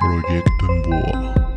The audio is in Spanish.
Proyecto en Boa.